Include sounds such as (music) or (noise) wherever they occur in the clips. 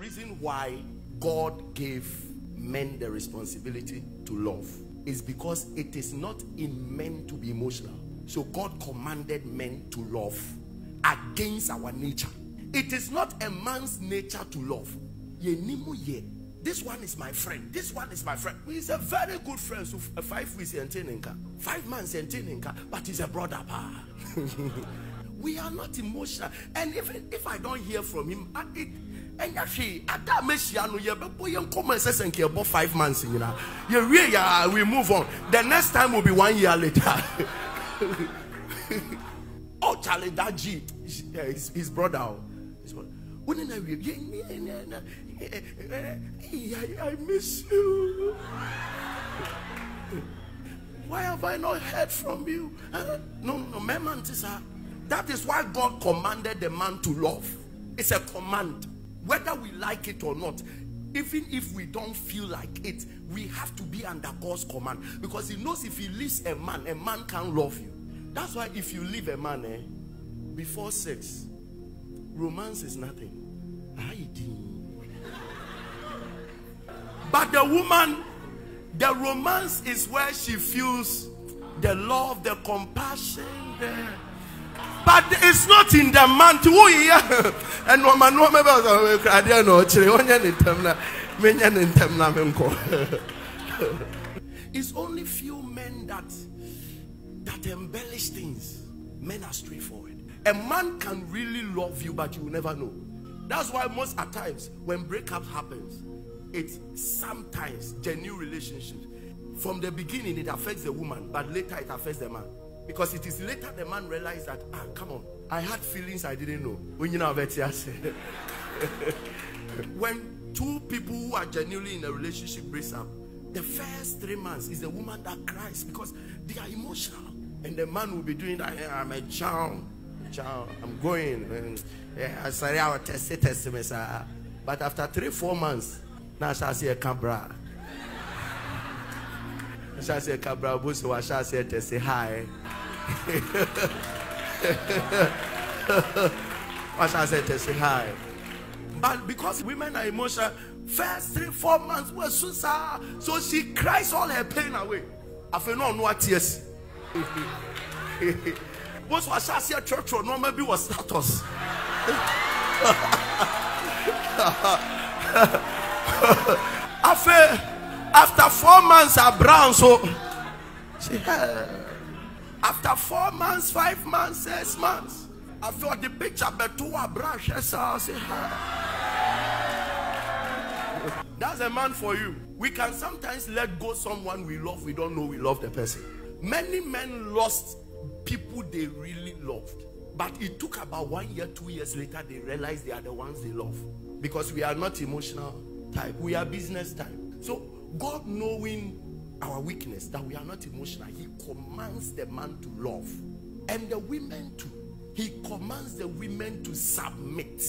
reason why God gave men the responsibility to love is because it is not in men to be emotional. So God commanded men to love against our nature. It is not a man's nature to love. This one is my friend. This one is my friend. He's a very good friend. So five weeks and five months and but he's a brother. (laughs) we are not emotional. And even if I don't hear from him, it, and actually, at that mehyia no yɛbɛbɔ yɛn nkɔmɔ ɛsɛ sɛ nka yɛbɔ five months nyinaa yɛwie yɛ we move on the next time will be one year later oh charlie that g his, his brother oh, brother na I miss you why have I not heard from you no no mẹ́mà ntí sá that is why God commanded the man to love it's a command whether we like it or not even if we don't feel like it we have to be under god's command. Because he knows if he leaves a man a man can't love you. That's why if you leave a man eh, before sex romance is nothing. I but the woman the romance is where she feels the love the compassion the but it's not in the man to and no man no ne ntam na me nko it's only few men that that embellish things. Men are straightforward. A man can really love you but you will never know. That's why most at times when breakup happens it's sometimes genuine relationships from the beginning it affects the woman but later it affects the man because it is later the man realized that, ah, come on, I had feelings I didn't know. (laughs) When two people who are genuinely in a relationship breaks up, the first three months is the woman that cries because they are emotional. And the man will be doing that. Hey, I'm a child. Child, I'm going. And, yeah, sorry, I will test it, test it. But after three, four months, now I shall see a cabra. I shall see a cabra. I shall see a say hi. (laughs) What I said hi. But because women are emotional, first three, four months so sad. So she cries all her pain away. I feel no no tears. What was I say church or no maybe was status. (laughs) after after four months are brown so she after four months, five months, six months, I felt the picture two brush. I say, That's a man for you. We can sometimes let go someone we love, we don't know we love the person. Many men lost people they really loved. But it took about one year, two years later, they realized they are the ones they love. Because we are not emotional type, we are business type. So God knowing our weakness, that we are not emotional, he commands the man to love. And the women too. He commands the women to submit.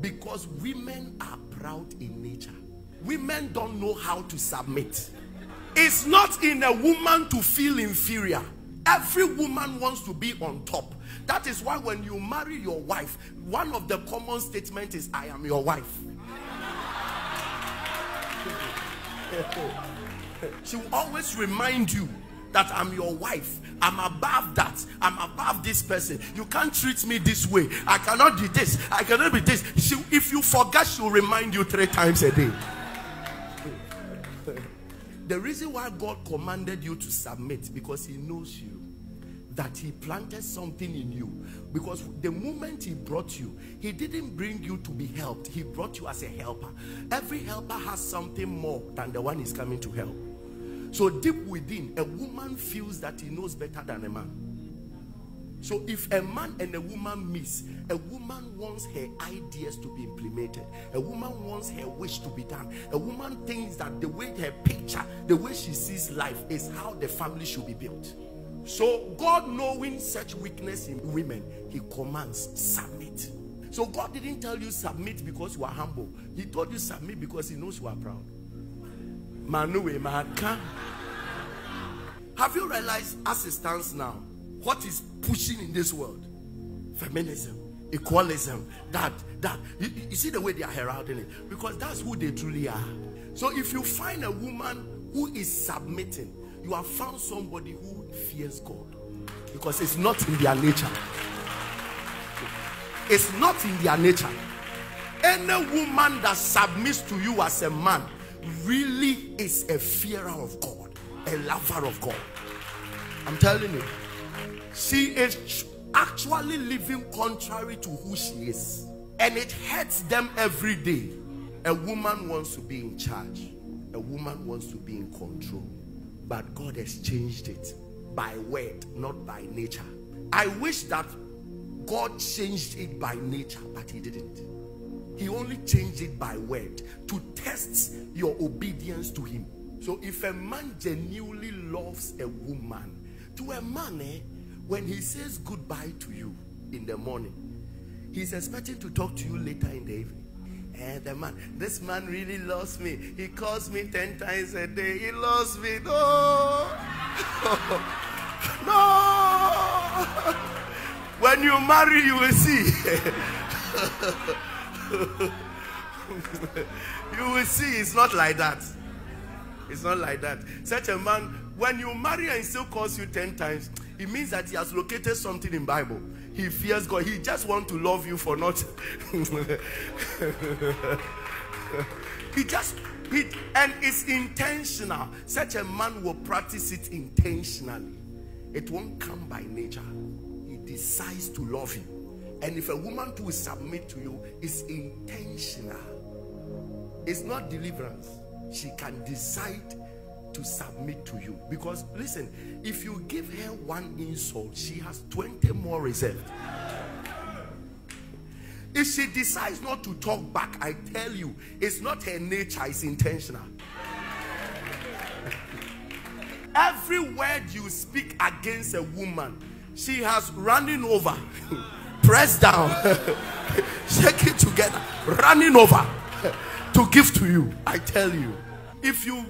Because women are proud in nature. Women don't know how to submit. It's not in a woman to feel inferior. Every woman wants to be on top. That is why when you marry your wife, one of the common statements is, I am your wife. (laughs) she will always remind you that I'm your wife. I'm above that. I'm above this person. You can't treat me this way. I cannot do this. I cannot be this. She, if you forget, she'll remind you three times a day. the reason why God commanded you to submit because He knows you that he planted something in you. Because the moment he brought you he didn't bring you to be helped. He brought you as a helper. Every helper has something more than the one he's coming to help. So deep within a woman feels that he knows better than a man. So if a man and a woman miss a woman wants her ideas to be implemented. A woman wants her wish to be done. A woman thinks that the way her picture the way she sees life is how the family should be built so, God knowing such weakness in women, He commands submit. So, God didn't tell you submit because you are humble, He told you submit because He knows you are proud. Manuwe Maka. Have you realized as it stands now, what is pushing in this world? Feminism equalism, that, that. You, you see the way they are heralding it? Because that's who they truly are. So if you find a woman who is submitting, you have found somebody who fears God. Because it's not in their nature. It's not in their nature. Any woman that submits to you as a man really is a fearer of God, a lover of God. I'm telling you, she is actually living contrary to who she is, and it hurts them every day. A woman wants to be in charge, a woman wants to be in control, but God has changed it by word, not by nature. I wish that God changed it by nature, but He didn't. He only changed it by word to test your obedience to Him. So if a man genuinely loves a woman, to a man, eh, when he says goodbye to you in the morning, he's expecting to talk to you later in the evening. And the man, this man really loves me. He calls me 10 times a day. He loves me. No. (laughs) no. When you marry, you will see. (laughs) you will see it's not like that. It's not like that. Such a man, when you marry and still calls you 10 times, it means that he has located something in Bible. He fears God. He just want to love you for not. he just he, and it's intentional. Such a man will practice it intentionally. It won't come by nature. He decides to love you. And if a woman to submit to you, it's intentional. It's not deliverance. She can decide to submit to you. Because listen, if you give her one insult, she has 20 more reserved. If she decides not to talk back, I tell you, it's not her nature, it's intentional. Every word you speak against a woman, she has running over, (laughs) pressed down, (laughs) shake it together, running over (laughs) to give to you. I tell you, if you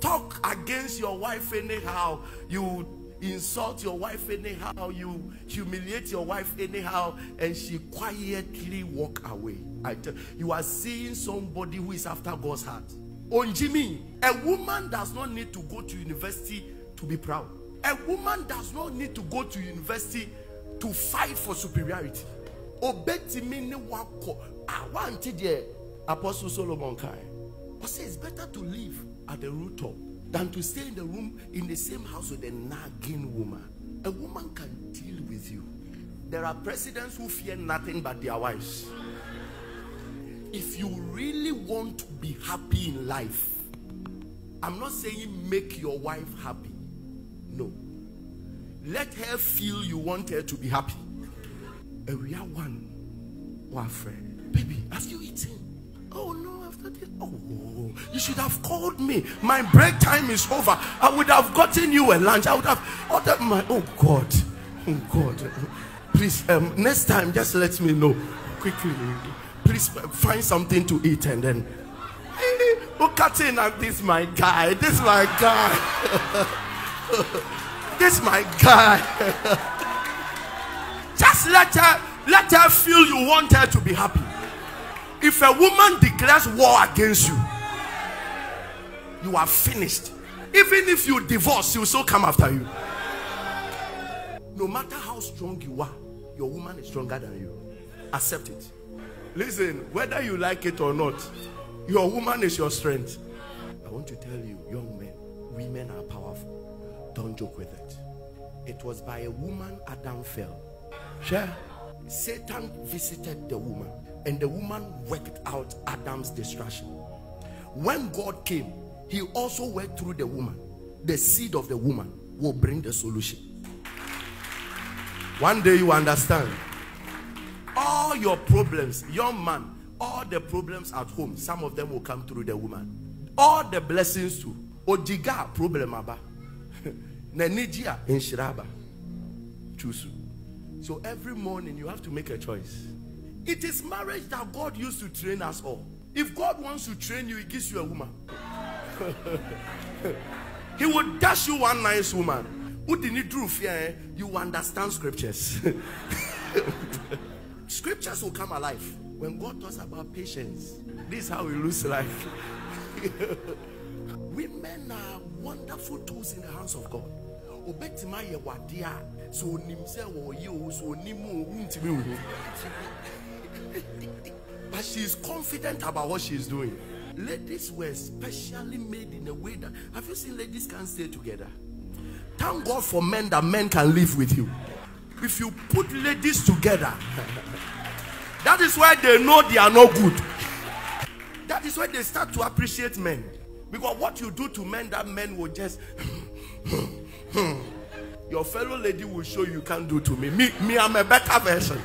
talk against your wife anyhow, you insult your wife anyhow, you humiliate your wife anyhow, and she quietly walk away. I tell you are seeing somebody who is after God's heart. On Jimmy, a woman does not need to go to university to be proud. A woman does not need to go to university to fight for superiority. Ah, Apostle Solomon kai. But say it's better to live at the rooftop than to stay in the room in the same house with a nagging woman. A woman can deal with you. There are presidents who fear nothing but their wives. If you really want to be happy in life, I'm not saying make your wife happy. No. Let her feel you want her to be happy. A real one. What friend? Baby, have you eaten? Oh no. Oh, you should have called me. My break time is over. I would have gotten you a lunch. I would have ordered my. Oh God. Oh God. Please, um, next time, just let me know quickly. Please find something to eat and then. (laughs) Look at this my guy. This my guy. (laughs) this my guy. (laughs) Just let her let her feel you want her to be happy. If a woman declares war against you, you are finished. Even if you divorce, she will still come after you. No matter how strong you are, your woman is stronger than you. Accept it. Listen, whether you like it or not, your woman is your strength. I want to tell you, young men, women are powerful. Don't joke with it. It was by a woman Adam fell. Share. Satan visited the woman, and the woman worked out Adam's destruction. When God came, he also worked through the woman. The seed of the woman will bring the solution. One day you understand. All your problems, young man, all the problems at home, some of them will come through the woman. All the blessings too. Ojiga problem aba. (laughs) Nenijia inshiraba. Choose. So every morning you have to make a choice. It is marriage that God used to train us all. If God wants to train you, He gives you a woman. (laughs) he will dash you one nice woman. Who didn't do fear? You understand scriptures. (laughs) scriptures will come alive when God talks about patience. This is how we lose life. (laughs) Women are wonderful tools in the hands of God. But she is confident about what she is doing. Ladies were specially made in a way that have you seen ladies can stay together? Thank God for men that men can live with you. If you put ladies together, (laughs) that is why they know they are not good. That is why they start to appreciate men. Because what you do to men, that men will just (laughs) your fellow lady will show you can't do to me. Me, me, I'm a better version.